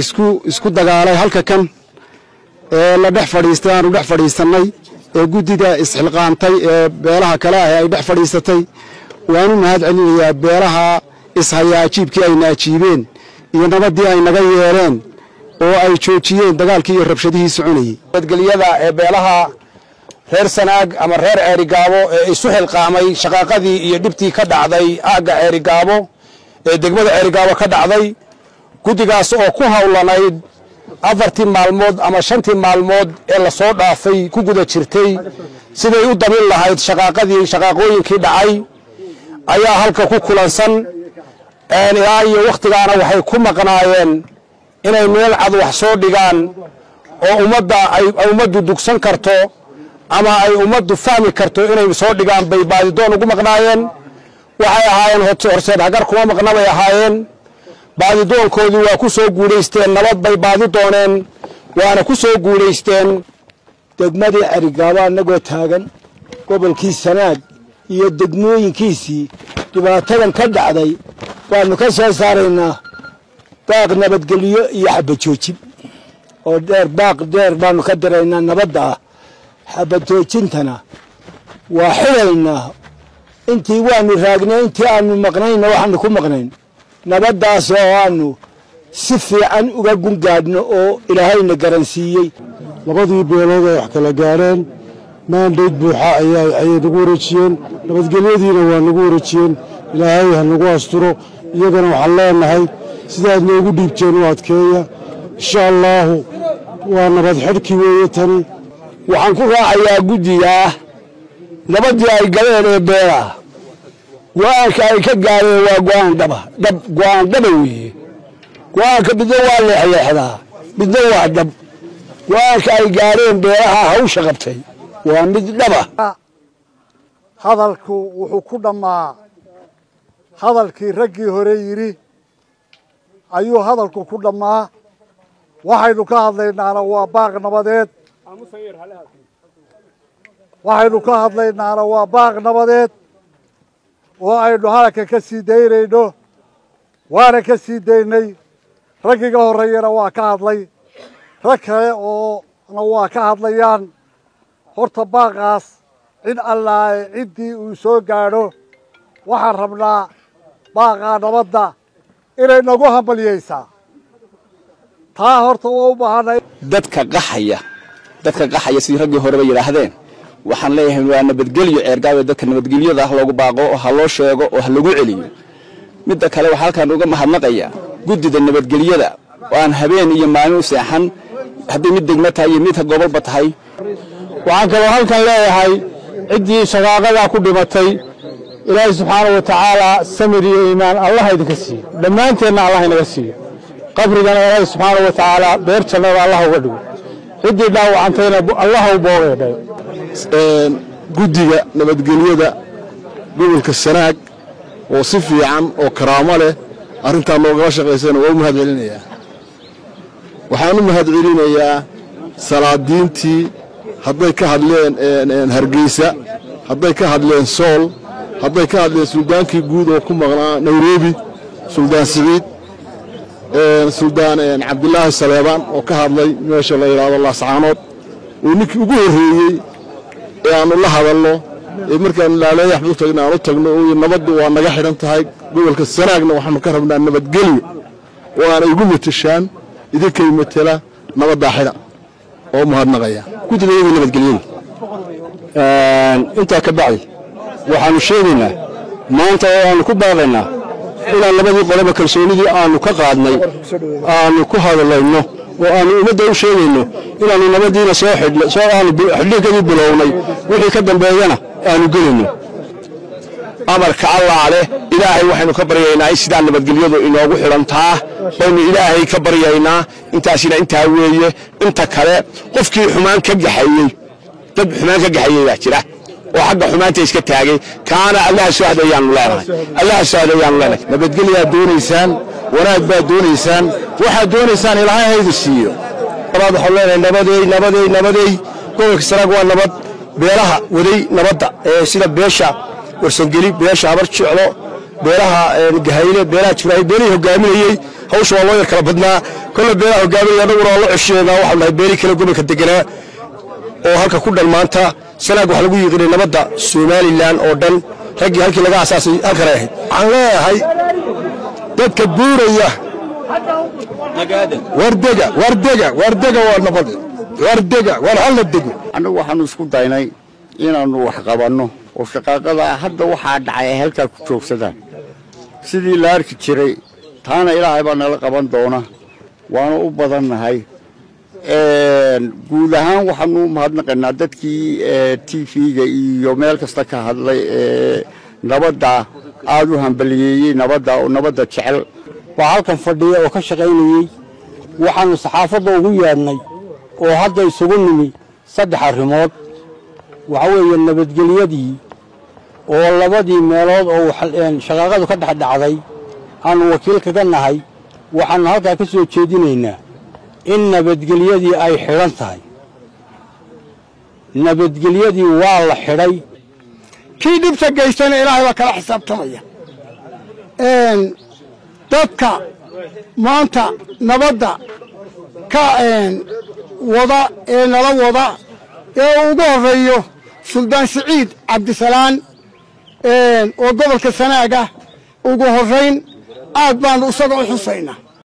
isku isku dagaalay halka kan ee la dhex fadhiistay aanu dhex fadhiisannay ee guddida isxilqaantay ee beelaha kale ah ay dhex fadhiisatay. Waanu mahad celinayaa beelaha ishayaa ajiibkii ayna ajiibeen iyo nabaddii ay naga yeeleen oo ay joojiyeen dagaalkii iyo rabshadihii soconayey nabadgelyada ee beelaha reer sanaag ama reer ceerigaabo ee isu xilqaamay shaqaaqadii iyo dhibtii ka dhacday aagga ceerigaabo ee degmada ceerigaabo ka dhacday guddigaas oo ku howlanayd afartii maalmood ama shantii maalmood ee la soo dhaafay ku guda jirtay siday u dabin lahayd shaqaaqadii shaqaaqooyinkii dhacay ayaa halka ku kulansan. Ilaa iyo wakhtigaana waxay ku maqnaayeen inay meel cad wax soo dhigaan oo ummadda ay ummaddu dugsan karto ama ay ummaddu fahmi karto inay soo dhigaan bay baadidoon ugu maqnaayeen. Waxay ahaayeen horseed hagar kuma maqna bay ahaayeen baadidoonkoodii waa ku soo guulaysteen nabad bay baadi dooneen waana ku soo guulaysteen degmadii cerigaabo annagoo taagan gobolkii sanaag iyo degmooyinkiisii dhibaatadan ka dhacday waannu ka soo saaraynaa baaq nabadgelyo iyo xabajoojin. Oo dheer baaq dheer baannu ka diraynaa nabadda ah. Xabajoojintana waa xidaynaa intii waannu raagnay intii aannu maqnayna waxaannu ku maqnayn nabaddaas oo aanu si fiican uga gungaadhno oo ilaahayna garansiiyey. Labadii beelood ay wax kala gaadheen maandayd buuxa ayay nagu wareejiyeen. Nabadgelyadiina waa nagu wareejiyeen. Ilaahay ha nagu asturo. Iyagana waxaan leenahay sidaad noogu dhiibteen u adkeeya. Insha allaahu waa nabad xidhkii weeye tani. Waxaan ku raacayaa guddigaa nabaddii ay galeen ee beelaha go'aanka ay ka gaareen waa go'aan dhaba dhab go'aan dhaba weeye. Go'aanka midna waa leexleexdaa midna waa dhab go'aanka ay gaareen beelaha hawsha qabtay. Waa mid dhaba. Hadalku wuxuu ku dhammaa hadalkii raggii hore yidhi ayuu hadalku ku dhammaa. Waxaynu ka hadlaynaana waa baaq nabadeed. Waxaynu ka hadlaynaana waa baaq nabadeed oo aynu hadalka ka sii daynayno waana ka sii daynay. Raggiga horreeyana waa ka hadlay. Rag kale oona waa ka hadlayaan. Horta baaqaas cid allaaye ciddii uu soo gaadho waxaan rabnaa baaqaa nabadda inay nagu hambalyaysaa. Taa horta waa u baahanay dadka qaxaya dadka qaxaya sidii raggii horeba yidhaahdeen waxaan leeyahay waa nabadgelyo ceergaabe dadka nabadgelyada ha loogu baaqo oo ha loo sheego oo ha lagu celiyo. Midda kale waxaa halkaan uga mahadnaqayaa guddida nabadgelyada. Oo aan habeen iyo maalin u seexan. Hadday mid degmo tahay iyo mid gobolba tahay. Waxaan kaloo halkan leeyahay ciddii shaqaaqadaa ku dhimatay. Ilaahay subxaana wa tacaala samir iyo iimaan allah idinka siiyo dhammaanteenna allah inaga siiyo qabrigana ilaahay subxaana wa beer jannada allah uga dhigo ciddii dhaawacantayna allah u boogeedhay guddiga nabadgelyada gobolka sanaag oo si fiican oo karaamo leh arrintaa noogala shaqaysana waa u mahad celinayaa waxaan u mahad celinayaa salaadiintii hadday ka hadleen hargeysa hadday ka hadleen sool hadday ka hadleen suldaankii guud oo ku maqnaa nairobi suldaan siciid suldaan cabdilaahi saleebaan oo ka hadlay meesha la yidhaahdo laascaanood oo ninkii ugu horreeyey ee aannu la hadalno ee markaannu laaleeyaxba u tagna aan u tagno oo nabaddu waa naga xidhan tahay gobolka sanaagna waxaannu ka rabnaa nabadgelyo oo aanay igu matashaan idinkay matela nabaddaa xidha oo mahadnaqaya guddigayadii nabadgelyada intaa ka bacdi waxaannu sheegaynaa. Maanta oo aannu ku baaqaynaa inaan labadii qoloba kalsoonidii aannu ka qaadnay aannu ku hadlayno oo aannu ummadda u sheegayno inaannu nabaddiina soo aanu xidhiirkadii bilownay. Wixii ka dambeeyana aannu gelayno. Amarka allaa leh ilaahay waxaynu ka baryaynaa in sidaa nabadgelyadu inoogu xidhantaa baynu ilaahay ka baryaynaa intaasina intaa weeye inta kale qofkii xumaan ka gaxayey dad xumaan ka gaxayey baa jira oo xagga xumaanta iska taagay kaana allaha soo hadayaannu leenahay allaha hadayaannu leenahay nabadgelyaad doonaysaan wanaag baad doonaysaan waxaad doonaysaan ilaahay haydu siiyo. Labaad waxaan leenahay nabadey nabadey nabadey. Gobolka sanaag waa nabad. Beelaha waday nabadda ee sida beesha warsangeli beesha habar jeclo beelaha gahayle beelaha juraahi beelihii hogaaminayey. Hawsha waa loo yar kala badnaa. Kolle beelaha hogaaminaya annaguna oo la cesheeynaa waxaanu beelii kale gobolka deganaa oo halka ku dhan maanta sanaag waxaa lagu yiqiinay nabadda somalilan oo dhan. Raggii halkii laga asaasay halkanay ahayd waxaan leeyahay dadka buuraya. Wardega wardega wardega waa nabade wardega war halla dego. Annagu waxaanu isku daynay inaannu wax qabanno. Oo shaqaaqada hadda waxaa dhacay ay halkaa ku joogsadaan. Sidii la arki jiray taana ilaahay baa nala qaban doona. Waana u badannahay guud ahaan waxaanu u mahadnaqaynaa dadkii t v-ga iyo meel kasta ka hadlay ee nabadda aada u hambaliyeeyey nabadda nabadda jecel. Waa halkan fadhiya oo ka shaqaynayey waxaannu saxaafadda ugu yeedhnay oo hadda isugu nimi saddex arrimood. Waxa weeye nabadgelyadii oo labadii meelood oo shaqaaqadu ka dhex dhacday. Aannu wakiil kaga nahay. Waxaannu halkaa ka soo jeedinaynaa in nabadgelyadii ay xidhan tahay. Nabadgelyadii waa la xidhay. Kii dhibta geystana ilaahay baa kala xisaabtamaya. Dadka maanta nabadda ka wada ee nala wada ee ugu horreeyo suldaan siciid cabdisalaan oo gobolka sanaaga ugu horrayn aad baanu isaga u xusaynaa